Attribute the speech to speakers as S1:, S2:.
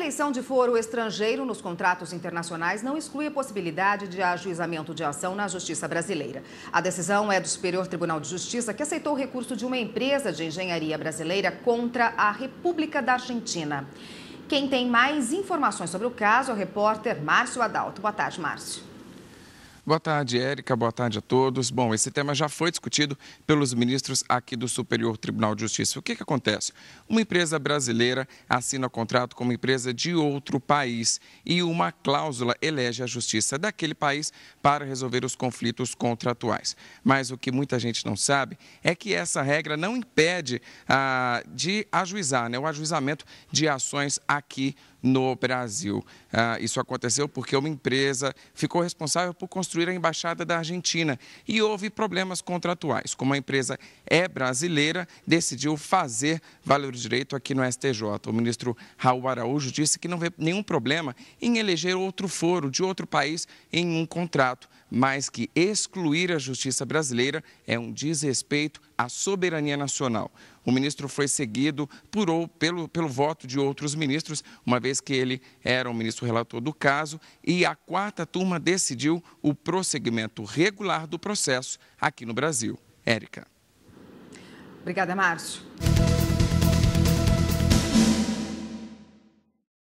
S1: eleição de foro estrangeiro nos contratos internacionais não exclui a possibilidade de ajuizamento de ação na justiça brasileira. A decisão é do Superior Tribunal de Justiça, que aceitou o recurso de uma empresa de engenharia brasileira contra a República da Argentina. Quem tem mais informações sobre o caso é o repórter Márcio Adalto. Boa tarde, Márcio.
S2: Boa tarde, Érica. Boa tarde a todos. Bom, esse tema já foi discutido pelos ministros aqui do Superior Tribunal de Justiça. O que, que acontece? Uma empresa brasileira assina contrato com uma empresa de outro país e uma cláusula elege a justiça daquele país para resolver os conflitos contratuais. Mas o que muita gente não sabe é que essa regra não impede ah, de ajuizar, né, o ajuizamento de ações aqui no Brasil. Ah, isso aconteceu porque uma empresa ficou responsável por construir a embaixada da Argentina e houve problemas contratuais. Como a empresa é brasileira, decidiu fazer valer o direito aqui no STJ. O ministro Raul Araújo disse que não vê nenhum problema em eleger outro foro de outro país em um contrato, mas que excluir a justiça brasileira é um desrespeito à soberania nacional. O ministro foi seguido por, pelo, pelo voto de outros ministros, uma vez que ele era o ministro relator do caso, e a quarta turma decidiu o prosseguimento regular do processo aqui no Brasil. Érica.
S1: Obrigada, Márcio.